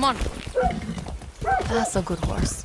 Come on. That's a good horse.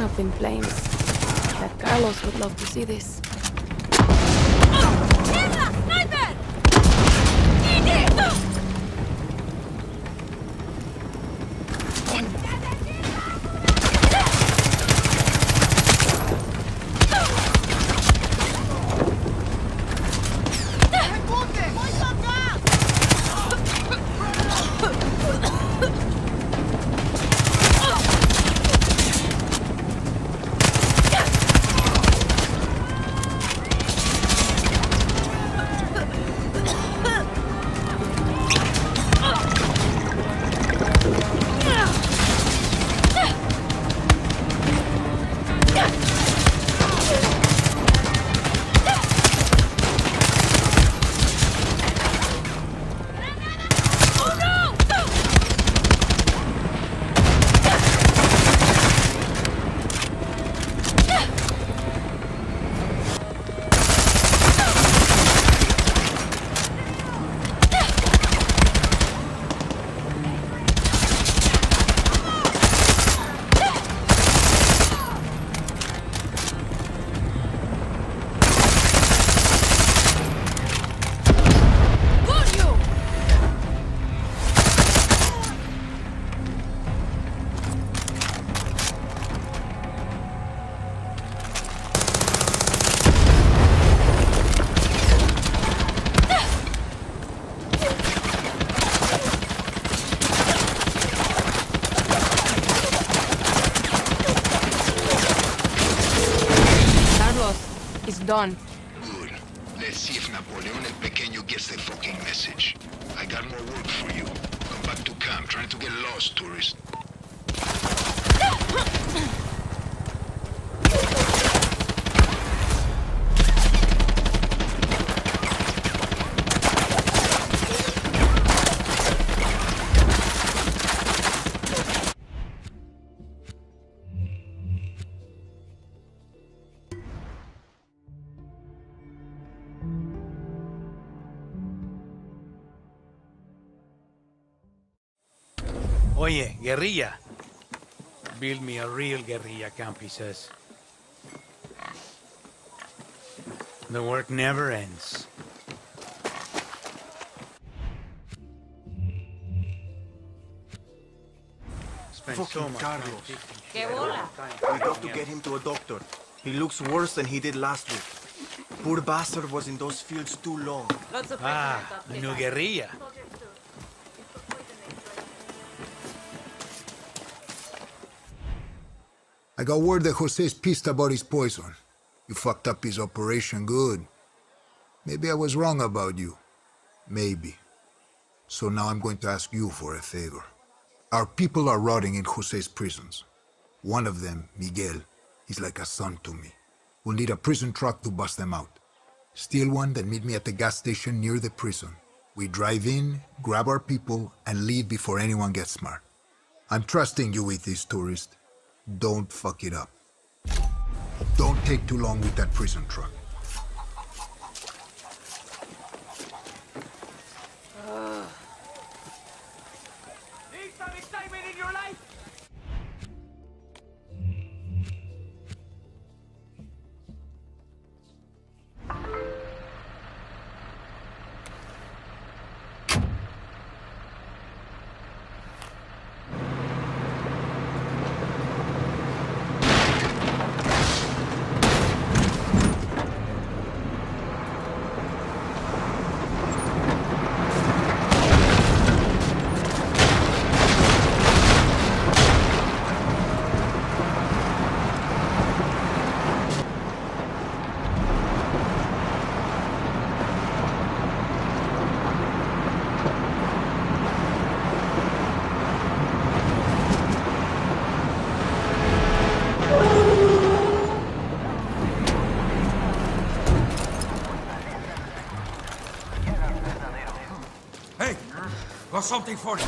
Up in flames. That Carlos would love to see this. Done. Good. Let's see if Napoleon El Pequeño gets the fucking message. I got more work for you. Come back to camp, trying to get lost, tourist. Oye, guerrilla. Build me a real guerrilla camp, he says. The work never ends. Spend so much Carlos. time fixing ¡Qué bola! We got to get him to a doctor. He looks worse than he did last week. Poor bastard was in those fields too long. Lots of Ah, a new guerrilla. I got word that Jose's pissed about his poison. You fucked up his operation good. Maybe I was wrong about you. Maybe. So now I'm going to ask you for a favor. Our people are rotting in Jose's prisons. One of them, Miguel, is like a son to me. We'll need a prison truck to bust them out. Steal one, then meet me at the gas station near the prison. We drive in, grab our people, and leave before anyone gets smart. I'm trusting you with this, tourist. Don't fuck it up. Don't take too long with that prison truck. Need some excitement in your life? Got something for you.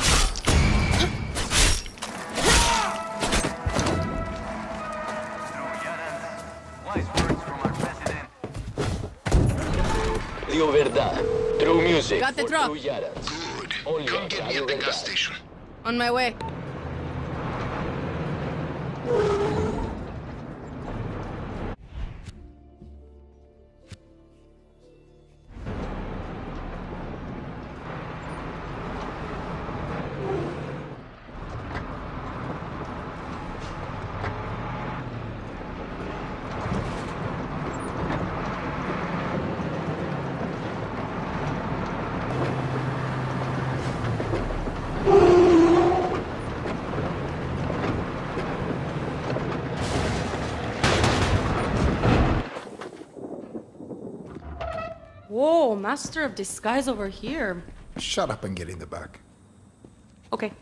Wise words from our president. Rio Verdad. True music Got the for truck. true Yarans. Good. Only Come get me at the gas station. On my way. Whoa, Master of Disguise over here. Shut up and get in the back. Okay.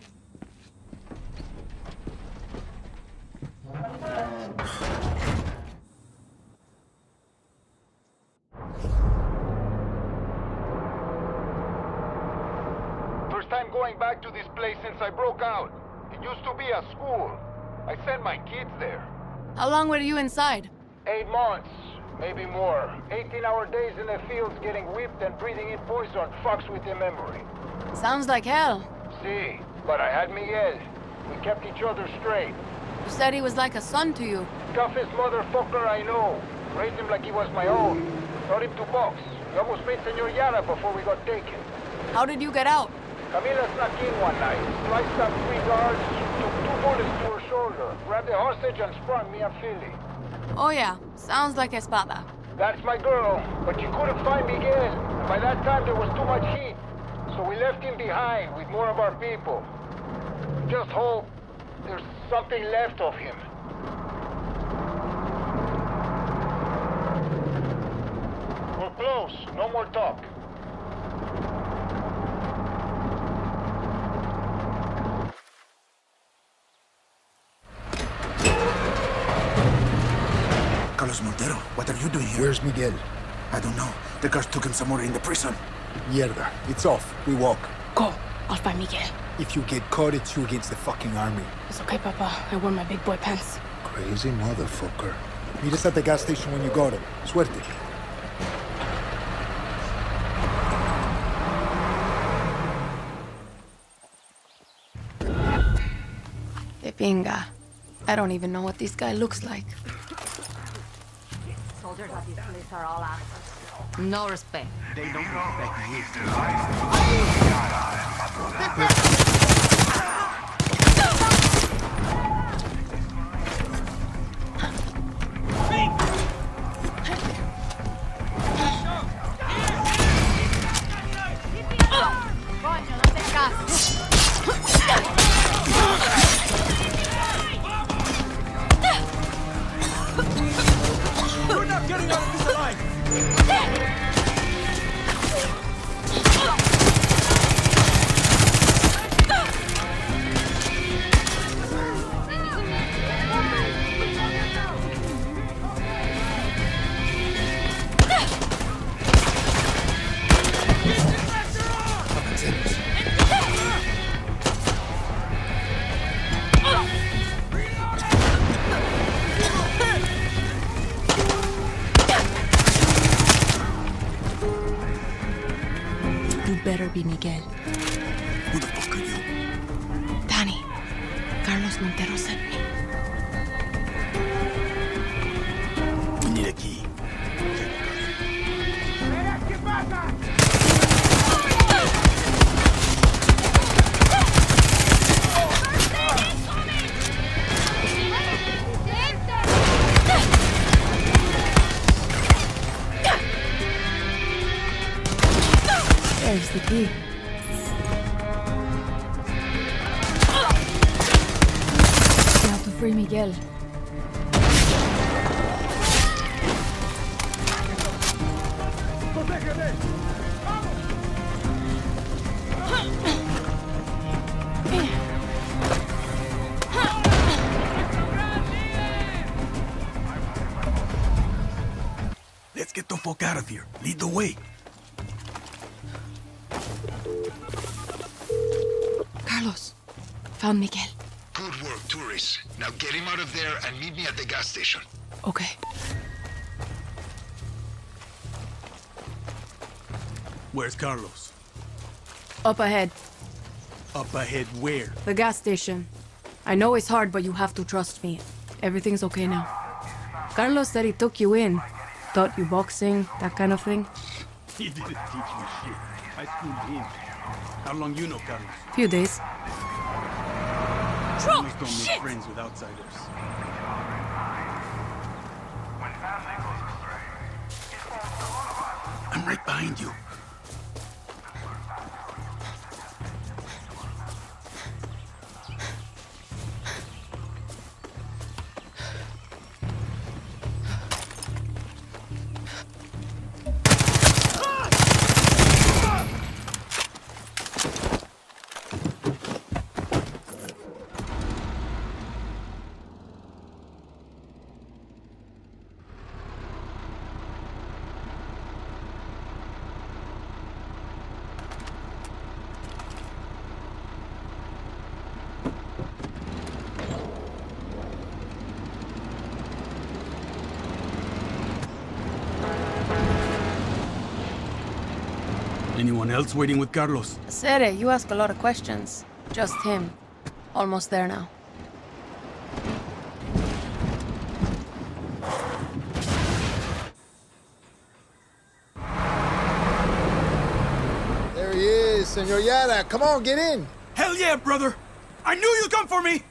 First time going back to this place since I broke out. It used to be a school. I sent my kids there. How long were you inside? Eight months, maybe more. 18-hour days in the fields getting whipped and breathing in poison fucks with the memory. Sounds like hell. See, but I had Miguel. We kept each other straight. You said he was like a son to you. Toughest motherfucker I know. Raised him like he was my own. Taught him to box. He almost made Senor Yara before we got taken. How did you get out? Camila snuck in one night, sliced up three guards, took two bullets to her shoulder, grabbed the hostage and sprung me and Philly. Oh yeah, sounds like Espada. That's my girl, but you couldn't find Miguel. By that time there was too much heat. So we left him behind with more of our people. Just hope there's something left of him. We're close. No more talk. Carlos Montero, what are you doing here? Where's Miguel? I don't know. The guards took him somewhere in the prison. Mierda. It's off. We walk. Go. I'll find Miguel. If you get caught, it's you against the fucking army. It's okay, Papa. I wore my big boy pants. Crazy motherfucker. Meet us at the gas station when you got him. Suerte. De pinga. I don't even know what this guy looks like. Soldiers at this place are all assholes. No respect. They don't respect you. Getting out of this alive! Better be Miguel. There's the key. To free Miguel. Let's get the fuck out of here. Lead the way. Found Miguel. Good work, tourists. Now get him out of there and meet me at the gas station. Okay. Where's Carlos? Up ahead. Up ahead where? The gas station. I know it's hard, but you have to trust me. Everything's okay now. Carlos said he took you in. Taught you boxing, that kind of thing. He didn't teach me shit. I schooled him. How long you know Carlos? Few days. Families don't make friends with outsiders. I'm right behind you. Anyone else waiting with Carlos? Sere, you ask a lot of questions. Just him. Almost there now. There he is, Senor Yara. Come on, get in. Hell yeah, brother! I knew you'd come for me!